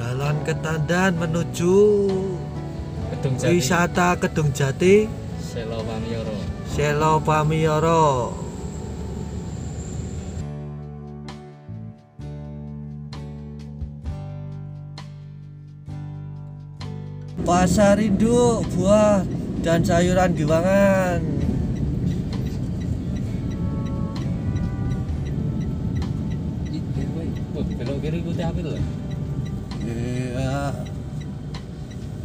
Jalan Ketandan menuju Gedung Jati. wisata Kedung Jati, Selo Pamiyoro. Selo Pamiyoro. Pasar induk buah dan sayuran giwangan.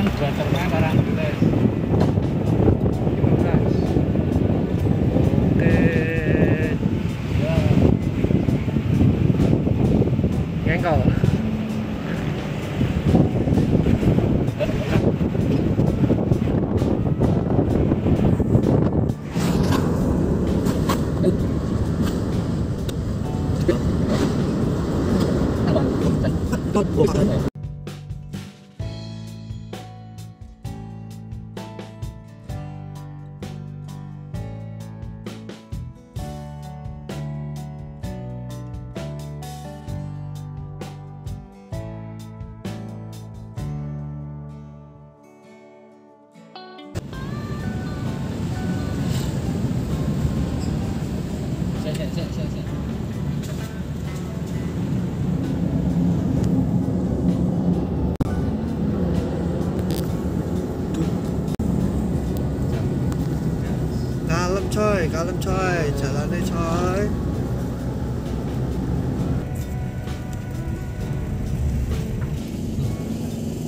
untuk sing kiri, Pak. Oh, raiso. Jangan dong. Jembatan Silo. Silo Kan buat terma barang tulis. Oke. Ya. Ngengkol. Sik, Kalem coy, jalannya coy.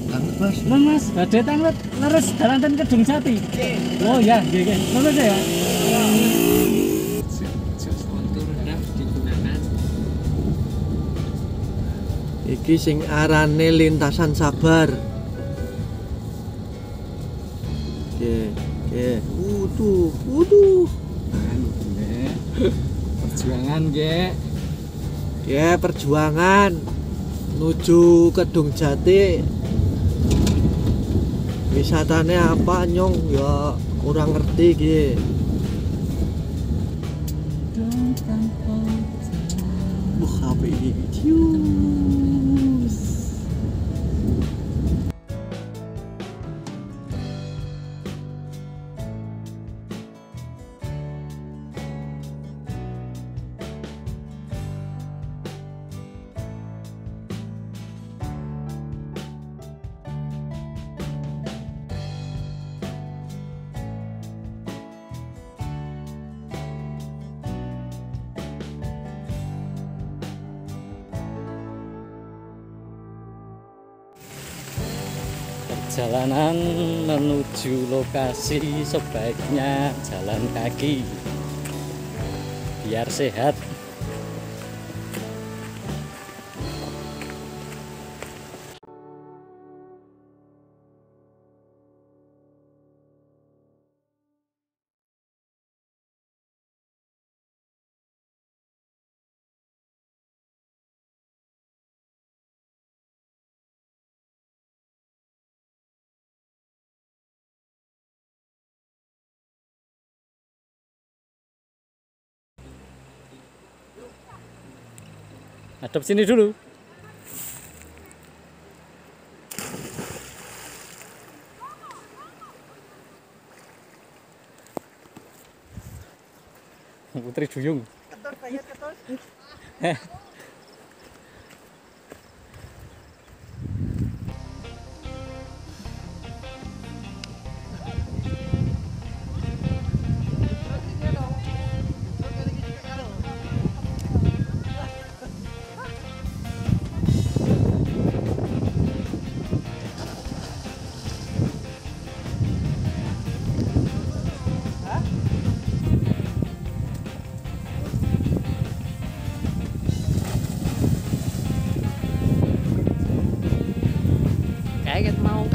Banget mas. Nun mas, badhe tanglet leres dalan ten Kedung Jati. Oh ya, nggih nggih. Leres ya. Iki sing arane lintasan sabar. Oke, oke. Wuduh, wuduh. Perjuangan nggih. Ya, perjuangan menuju Kedung Jati. Wisatanya apa nyong ya kurang ngerti. Wah, apa Perjalanan menuju lokasi sebaiknya jalan kaki biar sehat. Hadap sini dulu. Putri Duyung.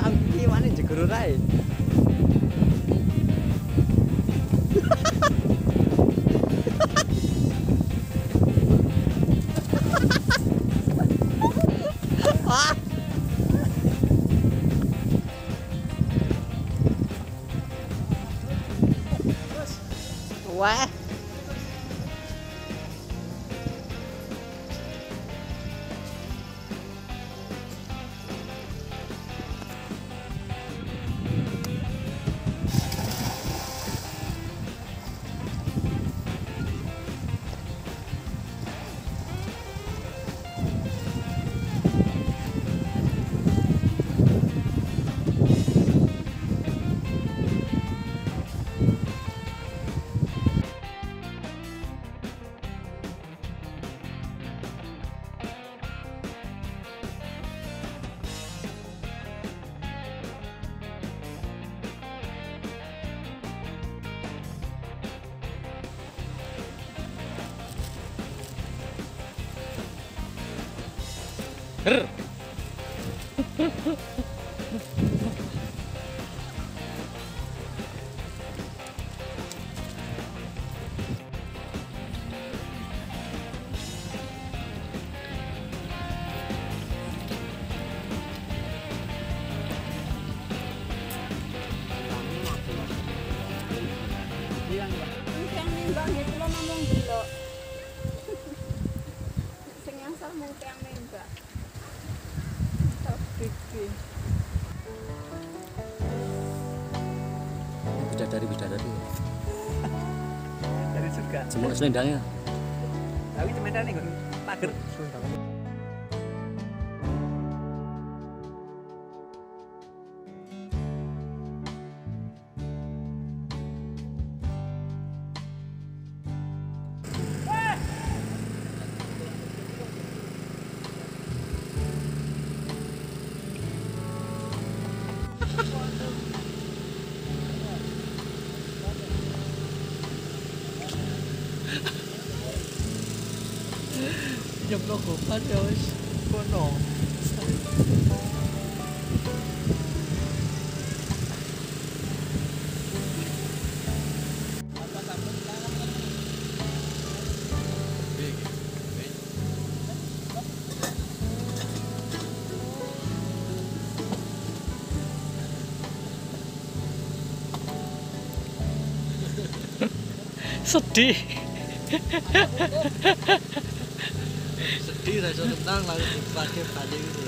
Eh. Kiwane jeguru rae. Ah. Wah. Rrr. Bidadari bidadari. dari surga Semua selendangnya. tapi cementannya nggon pager Jomblo ko pa Diyos. Puno. sedih Sedih ra iso tentang langsung dipakai balik gitu.